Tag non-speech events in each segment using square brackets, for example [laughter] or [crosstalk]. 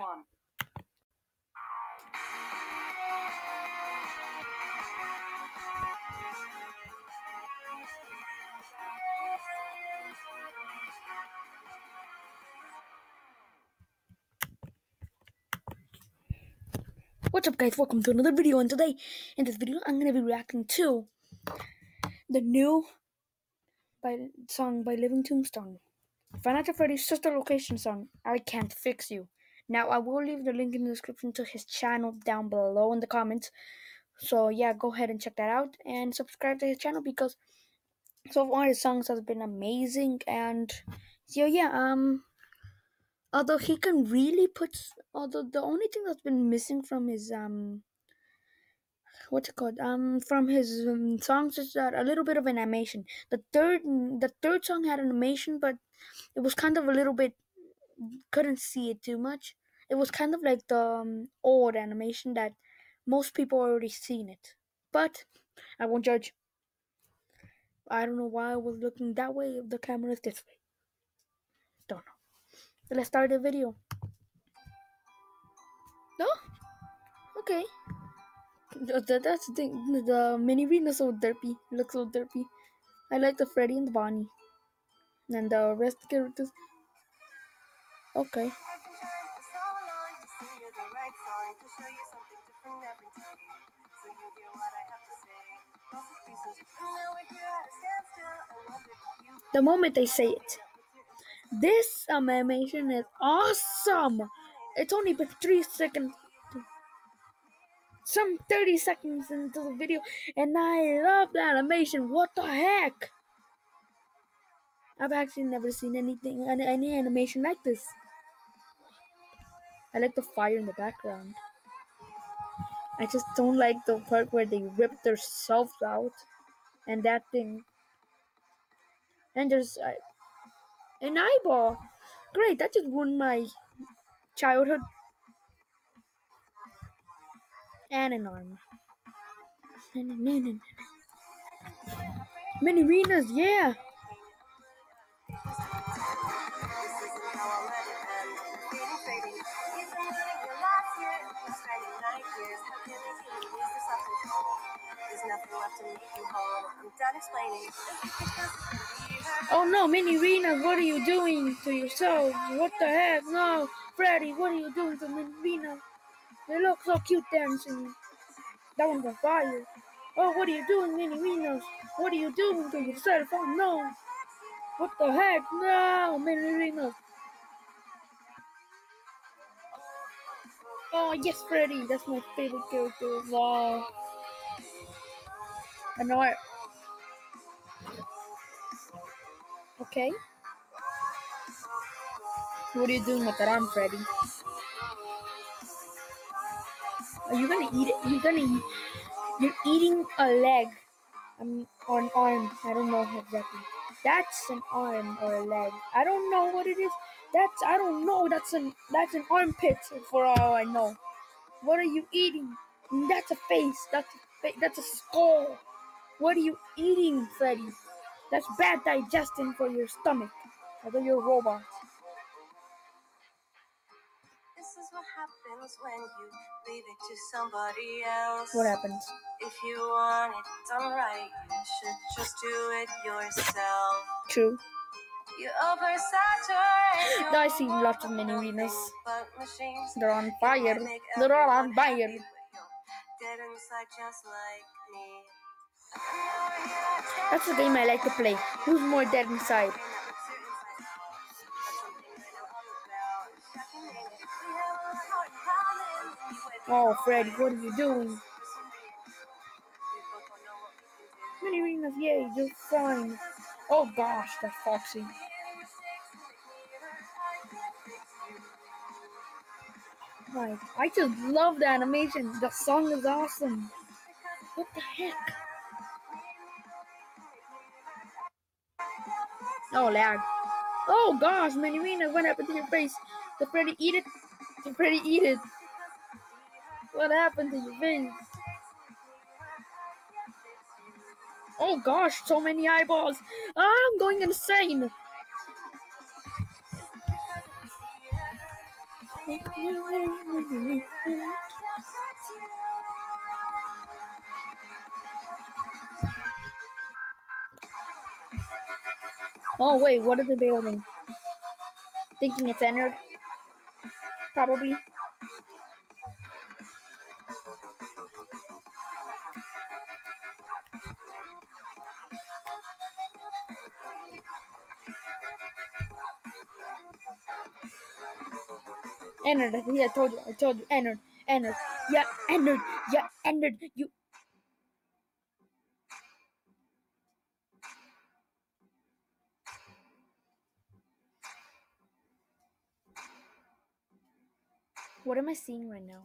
one. What's up guys, welcome to another video and today in this video I'm gonna be reacting to the new by song by Living Tombstone. Five Nights at Freddy's sister location song, I Can't Fix You. Now I will leave the link in the description to his channel down below in the comments. So yeah, go ahead and check that out and subscribe to his channel because so far his songs have been amazing and so yeah, um although he can really put although the only thing that's been missing from his um what's it called um from his um, songs is that a little bit of an animation the third the third song had animation but it was kind of a little bit couldn't see it too much it was kind of like the um, old animation that most people already seen it but i won't judge i don't know why i was looking that way if the camera is this way don't know let's start the video. No? Okay. That, that's the thing. The Minireena so derpy. Looks so derpy. I like the Freddy and the Bonnie. And the rest characters. Okay. The moment they say it. This animation is awesome. It's only been three seconds, some 30 seconds into the video, and I love the animation. What the heck? I've actually never seen anything, any animation like this. I like the fire in the background. I just don't like the part where they rip themselves out, and that thing. And there's. I, an eyeball. Great, that just ruined my childhood. And an arm. Minireenas, yeah. [laughs] Oh no, Minireena, what are you doing to yourself? What the heck? No, Freddy, what are you doing to Mini Rena? They look so cute dancing. That one's on fire. Oh, what are you doing, Minireena? What are you doing to yourself? Oh no. What the heck? No, Mini Oh yes, Freddy. That's my favorite character. Wow. I know it. Okay. What are you doing with that arm, Freddy? Are you gonna eat it? You're gonna eat. You're eating a leg. Um, or an arm. I don't know exactly. That's an arm or a leg. I don't know what it is. That's I don't know. That's an that's an armpit for all I know. What are you eating? That's a face. That's a fa- that's a skull. What are you eating, Freddy? That's bad digestion for your stomach. Although you're a robot. This is what happens when you leave it to somebody else. What happens? If you want it done right, you should just do it yourself. True. You oversaturate. I see lots of Minireenas. They're on fire. They're all on fire. Dead inside just like me. That's the game I like to play. Who's more dead inside? Oh, Freddy, what are you doing? Minireenas, yay, you're fine. Oh gosh, that's Foxy. Right, I just love the animation. The song is awesome. What the heck? Oh, lag. Oh gosh, Minireena, what happened to your face? Did Freddy eat it? Did Freddy eat it? What happened to your face? Oh gosh, so many eyeballs. I'm going insane. Oh wait, what are they building? Thinking it's Ennard? Probably. Ennard. Think I told you. I told you. Ennard. Ennard. Yeah, Ennard. Yeah, Ennard. You. What am I seeing right now?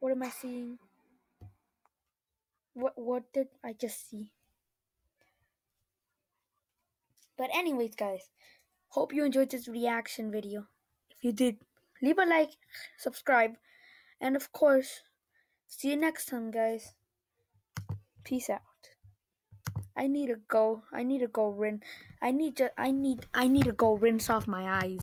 What am I seeing? What what did I just see? But anyways, guys, hope you enjoyed this reaction video. If you did, leave a like, subscribe, and of course, see you next time, guys. Peace out. I need to go. I need to go rinse. I need to. I need. I need to go rinse off my eyes.